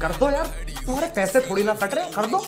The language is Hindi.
कर दो यार। तुम्हारे पैसे थोड़ी ना कट रहे कर दो।